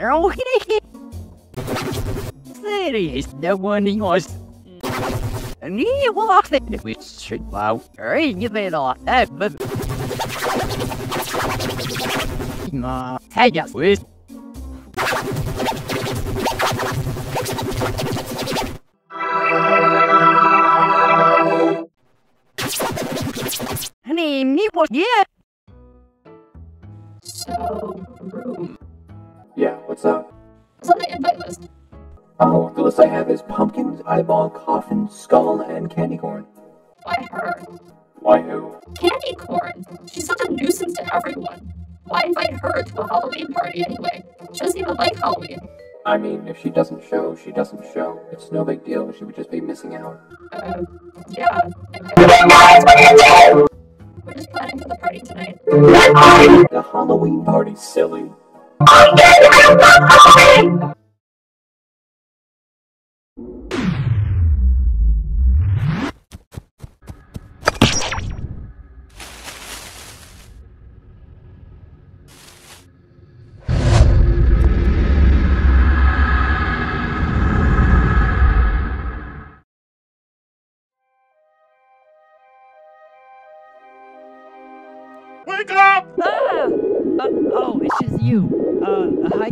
No, there is no one in us. Ni walk the which should wow. Hey, you made all that, but. Ma, hey, just with. Honey, me was yeah. So, room. Yeah, what's up? What's on the invite list? Oh, the list I have is pumpkins, eyeball, coffin, skull, and candy corn. Why her? Why who? Candy corn. She's such a nuisance to everyone. Why invite her to a Halloween party anyway? She doesn't even like Halloween. I mean, if she doesn't show, she doesn't show. It's no big deal. She would just be missing out. Uh, yeah. We're just planning for the party tonight. The Halloween party's silly. Wake up! Ah! Uh, oh, it's just you.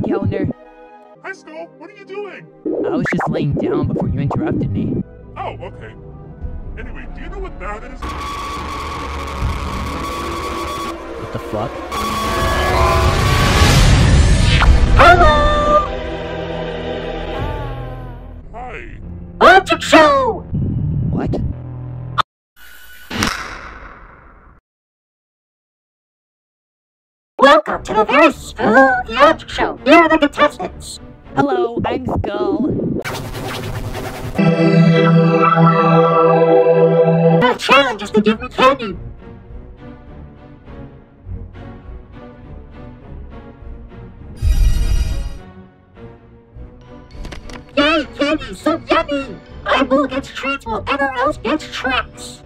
Uh, hi, calendar. Skull. What are you doing? I was just laying down before you interrupted me. Oh, okay. Anyway, do you know what that is? What the fuck? Hi. Magic Show! Welcome to the very spooky Magic Show. Here are the contestants. Hello, I'm Skull. The challenge is to give me candy. Yay, candy, so yummy! Eyeball gets treats while everyone else gets tracks.